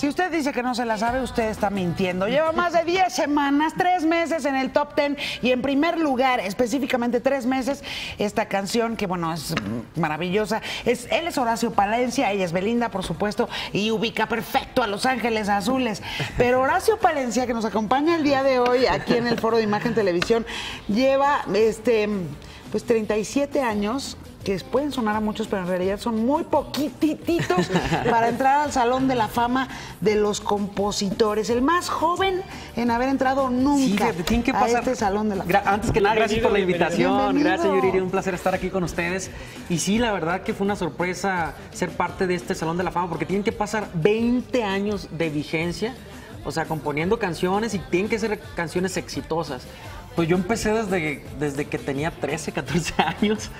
Si usted dice que no se la sabe, usted está mintiendo. Lleva más de 10 semanas, 3 meses en el top 10 y en primer lugar, específicamente 3 meses, esta canción que, bueno, es maravillosa. Es, él es Horacio Palencia, ella es Belinda, por supuesto, y ubica perfecto a Los Ángeles Azules. Pero Horacio Palencia, que nos acompaña el día de hoy aquí en el Foro de Imagen Televisión, lleva este, pues 37 años que pueden sonar a muchos, pero en realidad son muy poquititos para entrar al Salón de la Fama de los Compositores. El más joven en haber entrado nunca sí, que a este Salón de la Fama. Antes que nada, gracias por la invitación. Gracias, Yuri. Un placer estar aquí con ustedes. Y sí, la verdad que fue una sorpresa ser parte de este Salón de la Fama, porque tienen que pasar 20 años de vigencia, o sea, componiendo canciones y tienen que ser canciones exitosas. Pues yo empecé desde, desde que tenía 13, 14 años.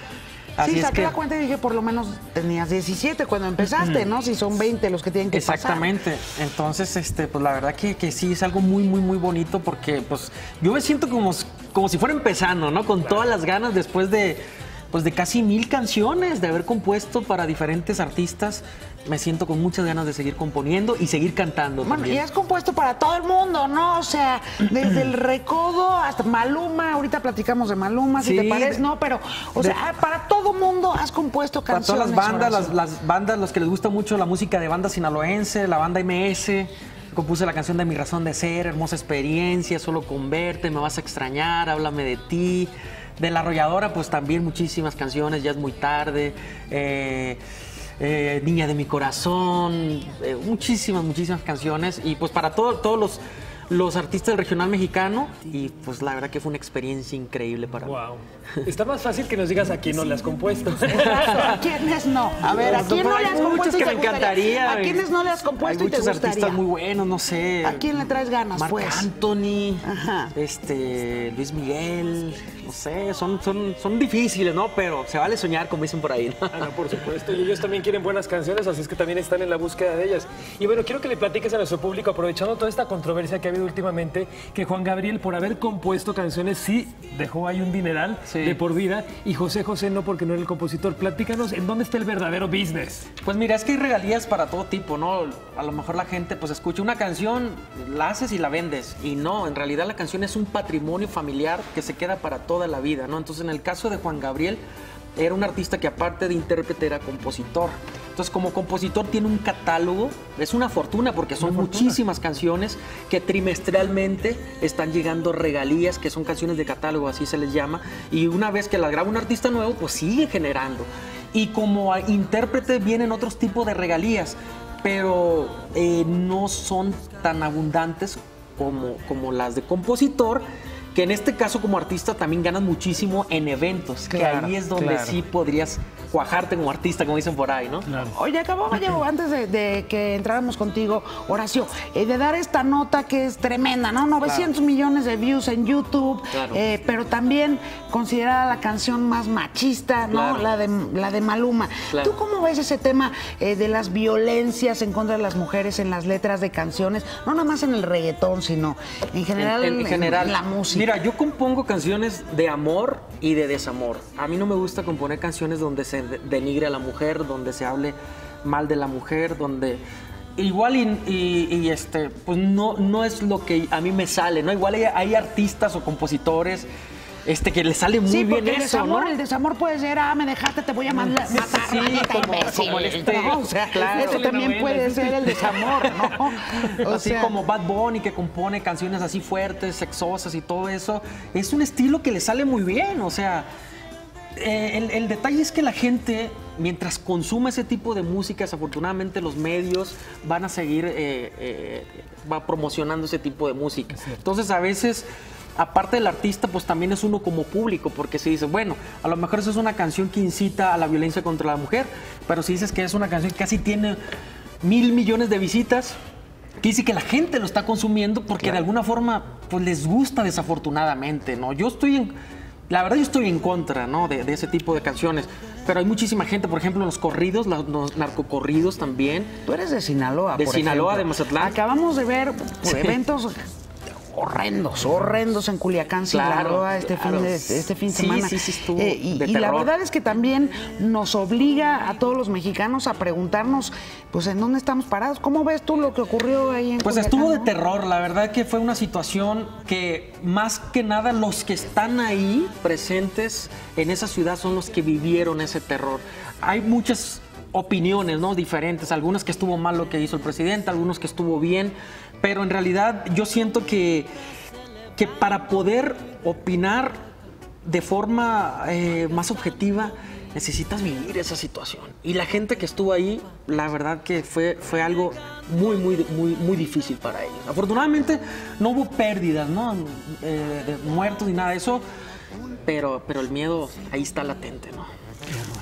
Así sí, saqué la cuenta y dije, por lo menos tenías 17 cuando empezaste, ¿no? Si son 20 los que tienen que Exactamente. Entonces, este, pues la verdad que, que, sí, es algo muy, muy, muy bonito porque, pues, yo me siento como, como si fuera empezando, ¿no? Con todas las ganas después de pues de casi mil canciones de haber compuesto para diferentes artistas. Me siento con muchas ganas de seguir componiendo y seguir cantando. Bueno, y has compuesto para todo el mundo, ¿no? O sea, desde el recodo hasta Maluma, ahorita platicamos de Maluma, si te parece, no, pero, o sea, para todo mundo has compuesto canciones. Para todas las bandas, las, bandas, los que les gusta mucho la música de banda sinaloense, la banda MS. Compuse la canción de Mi Razón de Ser, Hermosa Experiencia, Solo con Verte, Me Vas a Extrañar, Háblame de Ti. De la arrolladora, pues también muchísimas canciones, ya es muy tarde. Eh, eh, Niña de mi corazón, eh, muchísimas, muchísimas canciones. Y pues para todos los los artistas del regional mexicano y pues la verdad que fue una experiencia increíble para wow. mí. Está más fácil que nos digas a quién no le has compuesto. ¿A quiénes no? A ver, ¿a quién no le has compuesto? que me encantaría. ¿A quiénes no le has compuesto Hay muchos artistas muy buenos, no sé. ¿A quién le traes ganas, Marc pues? Anthony, este, Luis Miguel, no sé, son, son, son difíciles, ¿no? Pero se vale soñar, como dicen por ahí. ¿no? Ah, no, por supuesto. Y ellos también quieren buenas canciones, así es que también están en la búsqueda de ellas. Y bueno, quiero que le platiques a nuestro público, aprovechando toda esta controversia que ha habido últimamente, que Juan Gabriel, por haber compuesto canciones, sí dejó ahí un dineral Sí. de por vida, y José José no, porque no era el compositor. Platícanos, ¿en dónde está el verdadero business? Pues mira, es que hay regalías para todo tipo, ¿no? A lo mejor la gente pues escucha una canción, la haces y la vendes. Y no, en realidad la canción es un patrimonio familiar que se queda para toda la vida, ¿no? Entonces en el caso de Juan Gabriel, era un artista que aparte de intérprete era compositor. Entonces como compositor tiene un catálogo, es una fortuna porque son muchísimas canciones que trimestralmente están llegando regalías, que son canciones de catálogo, así se les llama. Y una vez que las graba un artista nuevo, pues sigue generando. Y como intérprete vienen otros tipos de regalías, pero eh, no son tan abundantes como, como las de compositor, que en este caso como artista también ganas muchísimo en eventos, Claro, que ahí es donde claro. sí podrías cuajarte como artista, como dicen por ahí, ¿no? Oye, acababa yo antes de, de que entráramos contigo, Horacio, eh, de dar esta nota que es tremenda, ¿no? 900 millones de views en YouTube, Claro. eh, pero también considerada la canción más machista, ¿no? Claro. La, de, la de Maluma. Claro. ¿Tú cómo ves ese tema eh, de las violencias en contra de las mujeres en las letras de canciones? No nada más en el reggaetón, sino en general en, en general. en la música. Mira, yo compongo canciones de amor y de desamor. A mí no me gusta componer canciones donde se de- denigre a la mujer, donde se hable mal de la mujer, donde igual y, este pues no no es lo que a mí me sale, ¿no? Igual hay, hay artistas o compositores este que les sale muy Sí, bien el eso, desamor, ¿no? el desamor puede ser, ah, me dejaste, te voy a Sí, matar, sí, como- como este- ¿no? O sea, claro. eso también puede ser el desamor, ¿no? O así sea, como Bad Bunny que compone canciones así fuertes, sexosas y todo eso, es un estilo que le sale muy bien, o sea, eh, el, el detalle es que la gente, mientras consume ese tipo de música, desafortunadamente los medios van a seguir eh, eh, va promocionando ese tipo de música. Entonces a veces, aparte del artista, pues también es uno como público, porque se dice, bueno, a lo mejor eso es una canción que incita a la violencia contra la mujer, pero si dices que es una canción que casi tiene mil millones de visitas, que dice que la gente lo está consumiendo porque de alguna forma pues les gusta desafortunadamente, ¿no? Yo estoy en, la verdad yo estoy en contra, ¿no? De, de ese tipo de canciones, pero hay muchísima gente, por ejemplo, los corridos, la- los narcocorridos también. Tú eres de Sinaloa, De por Sinaloa, ejemplo. de Mazatlán. Acabamos de ver por Sí. eventos horrendos, horrendos en Culiacán, Claro, Sinaloa, este, claro. fin de, este fin de Sí, semana. sí, sí, estuvo Eh, y, de y la verdad es que también nos obliga a todos los mexicanos a preguntarnos, pues, ¿en dónde estamos parados? ¿Cómo ves tú lo que ocurrió ahí en Pues Culiacán, estuvo de no? terror, la verdad que fue una situación que más que nada los que están ahí presentes en esa ciudad son los que vivieron ese terror. Hay muchas opiniones, ¿no? Diferentes, algunas que estuvo mal lo que hizo el presidente, algunos que estuvo bien, pero en realidad yo siento que, que para poder opinar de forma eh, más objetiva, necesitas vivir esa situación. Y la gente que estuvo ahí, la verdad que fue, fue algo muy, muy, muy, muy difícil para ellos. Afortunadamente no hubo pérdidas, ¿no? Eh, muertos ni nada de eso, pero, pero el miedo ahí está latente, ¿no?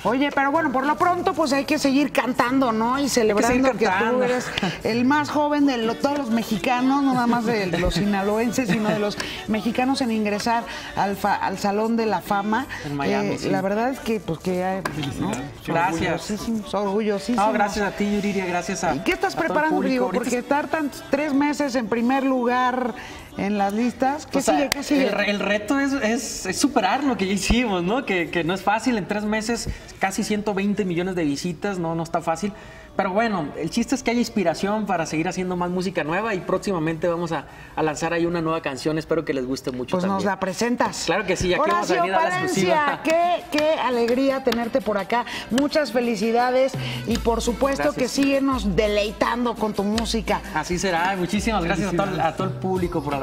Oye, pero bueno, por lo pronto pues hay que seguir cantando, ¿no? Y celebrando que, tú eres el más joven de lo- todos los mexicanos, no nada más de los sinaloenses, sino de los mexicanos en ingresar al, fa- al Salón de la Fama. En Miami, Eh, sí. La verdad es que, pues que... hay, ¿no? Gracias. Orgullosísimos, orgullosísimos. No, gracias a ti, Yuriria, gracias a ¿Y qué estás preparando? Ahorita Porque estar tan, tres meses en primer lugar en las listas, ¿qué O sea, sigue? ¿Qué sigue? El, el reto es, es- es superar lo que ya hicimos, ¿no? Que, que no es fácil. En tres meses, casi 120 millones de visitas, no, no está fácil. Pero bueno, el chiste es que haya inspiración para seguir haciendo más música nueva y próximamente vamos a, a lanzar ahí una nueva canción. Espero que les guste mucho Pues nos también. la presentas. Claro que sí, aquí vamos a Horacio venir a la exclusiva. qué, qué alegría tenerte por acá. Muchas felicidades y por supuesto Gracias. que síguenos deleitando con tu música. Así será. Muchísimas gracias a todo, a todo el público por el